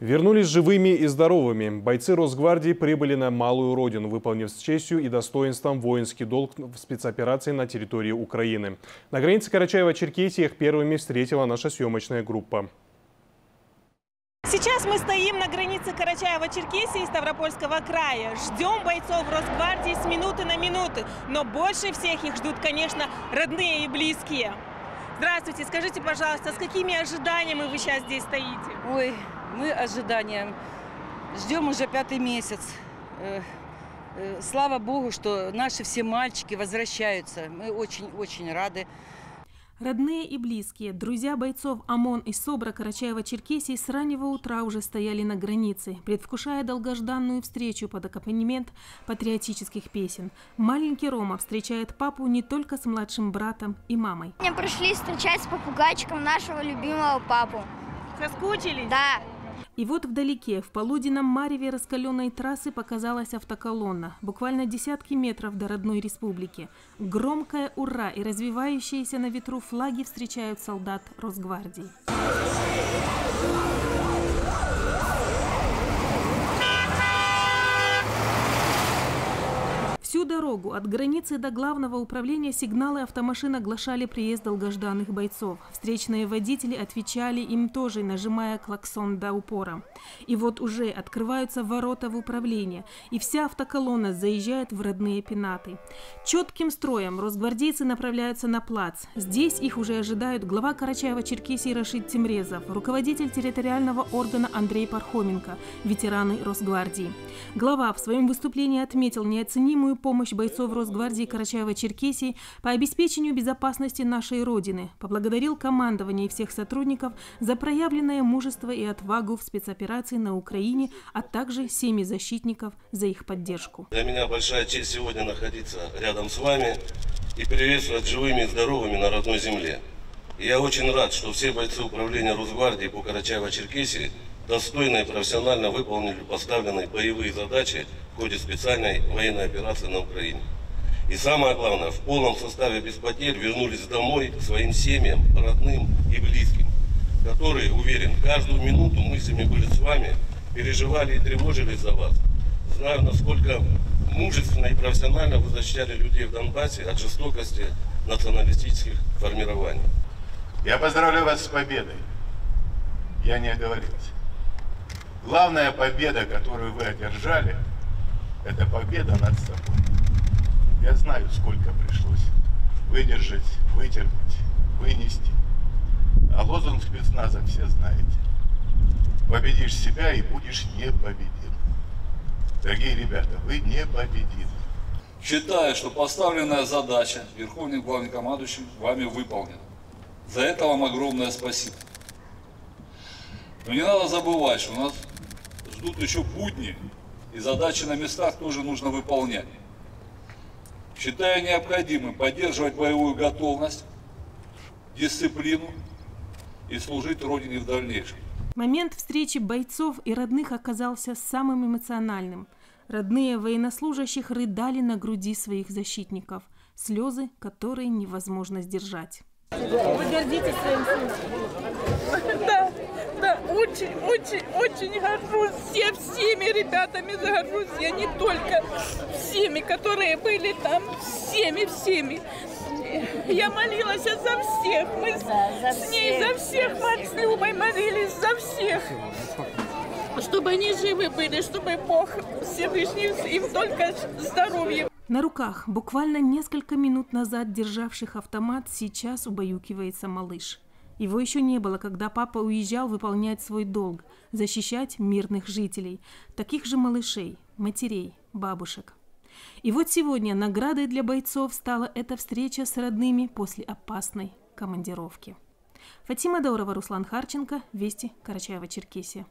Вернулись живыми и здоровыми. Бойцы Росгвардии прибыли на Малую Родину, выполнив с честью и достоинством воинский долг в спецоперации на территории Украины. На границе Карачаева-Черкесии их первыми встретила наша съемочная группа. Сейчас мы стоим на границе Карачаева-Черкесии и Ставропольского края. Ждем бойцов Росгвардии с минуты на минуты. Но больше всех их ждут, конечно, родные и близкие. Здравствуйте, скажите, пожалуйста, с какими ожиданиями вы сейчас здесь стоите? Ой, мы ожиданием ждем уже пятый месяц. Э, э, Слава Богу, что наши все мальчики возвращаются. Мы очень-очень рады. Родные и близкие, друзья бойцов ОМОН и СОБРа Карачаева-Черкесии с раннего утра уже стояли на границе, предвкушая долгожданную встречу под аккомпанемент патриотических песен. Маленький Рома встречает папу не только с младшим братом и мамой. Мне пришли встречать с попугайчиком нашего любимого папу. Соскучились? Да. И вот вдалеке, в полуденном мареве раскаленной трассы показалась автоколонна, буквально десятки метров до родной республики. Громкое «Ура!» и развивающиеся на ветру флаги встречают солдат Росгвардии. Дорогу от границы до главного управления сигналы автомашин оглашали приезд долгожданных бойцов. Встречные водители отвечали им тоже, нажимая клаксон до упора. И вот уже открываются ворота в управление, и вся автоколонна заезжает в родные пенаты. Четким строем росгвардейцы направляются на плац. Здесь их уже ожидают глава Карачаева-Черкесии Рашид Тимрезов, руководитель территориального органа Андрей Пархоменко, ветераны Росгвардии. Глава в своем выступлении отметил неоценимую помощь бойцов Росгвардии Карачаева-Черкесии по обеспечению безопасности нашей Родины, поблагодарил командование и всех сотрудников за проявленное мужество и отвагу в спецоперации на Украине, а также семьи защитников за их поддержку. Для меня большая честь сегодня находиться рядом с вами и приветствовать живыми и здоровыми на родной земле. Я очень рад, что все бойцы управления Росгвардии по Карачаево-Черкесии достойно и профессионально выполнили поставленные боевые задачи в ходе специальной военной операции на Украине. И самое главное, в полном составе без потерь вернулись домой к своим семьям, родным и близким, которые, уверен, каждую минуту мыслями были с вами, переживали и тревожились за вас. Знаю, насколько мужественно и профессионально вы защищали людей в Донбассе от жестокости националистических формирований. Я поздравляю вас с победой. Я не оговорился. Главная победа, которую вы одержали, это победа над собой. Я знаю, сколько пришлось выдержать, вытерпеть, вынести. А лозунг спецназа все знаете. Победишь себя и будешь непобедим. Дорогие ребята, вы непобедимы. Считаю, что поставленная задача Верховным Главнокомандующим вами выполнена. За это вам огромное спасибо. Но не надо забывать, что нас ждут еще будни, и задачи на местах тоже нужно выполнять. Считаю необходимым поддерживать боевую готовность, дисциплину и служить Родине в дальнейшем. Момент встречи бойцов и родных оказался самым эмоциональным. Родные военнослужащих рыдали на груди своих защитников. Слезы, которые невозможно сдержать. Вы гордитесь своим сыном? Да, да, очень, очень, очень горжусь. Все, всеми ребятами горжусь. Я не только всеми, которые были там, всеми, всеми. Я молилась за всех. Мы с, с ней за всех, мать с Любой молились за всех. Чтобы они живы были, чтобы Бог Всевышний им только здоровье На руках, буквально несколько минут назад державших автомат, сейчас убаюкивается малыш. Его еще не было, когда папа уезжал выполнять свой долг – защищать мирных жителей, таких же малышей, матерей, бабушек. И вот сегодня наградой для бойцов стала эта встреча с родными после опасной командировки. Фатима Даурова, Руслан Харченко, Вести, Карачаева-Черкесия.